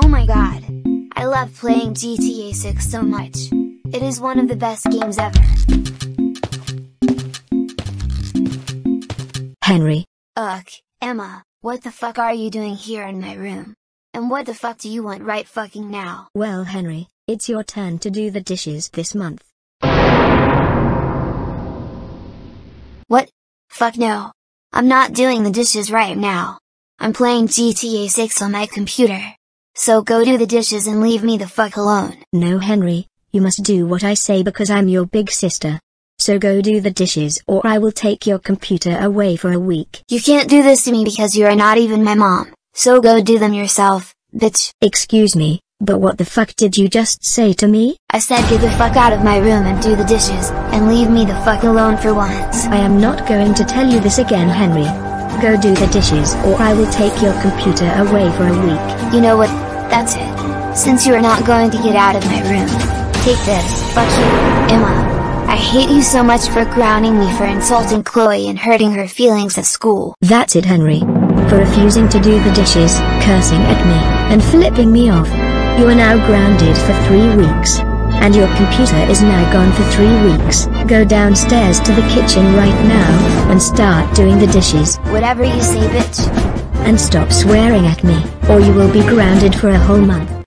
Oh my God, I love playing GTA 6 so much. It is one of the best games ever. Henry. Ugh, Emma what the fuck are you doing here in my room? And what the fuck do you want right fucking now? well Henry, it's your turn to do the dishes this month. What? Fuck no. I'm not doing the dishes right now. I'm playing GTA 6 on my computer. So go do the dishes and leave me the fuck alone. No Henry, you must do what I say because I'm your big sister. So go do the dishes or I will take your computer away for a week. You can't do this to me because you are not even my mom. So go do them yourself, bitch. Excuse me, but what the fuck did you just say to me? I said get the fuck out of my room and do the dishes, and leave me the fuck alone for once. I am not going to tell you this again Henry. Go do the dishes or I will take your computer away for a week. You know what? That's it. Since you are not going to get out of my room. Take this, fuck you, Emma. I hate you so much for grounding me for insulting Chloe and hurting her feelings at school. That's it Henry. For refusing to do the dishes, cursing at me, and flipping me off. You are now grounded for three weeks. And your computer is now gone for three weeks. Go downstairs to the kitchen right now, and start doing the dishes. Whatever you say bitch. And stop swearing at me, or you will be grounded for a whole month.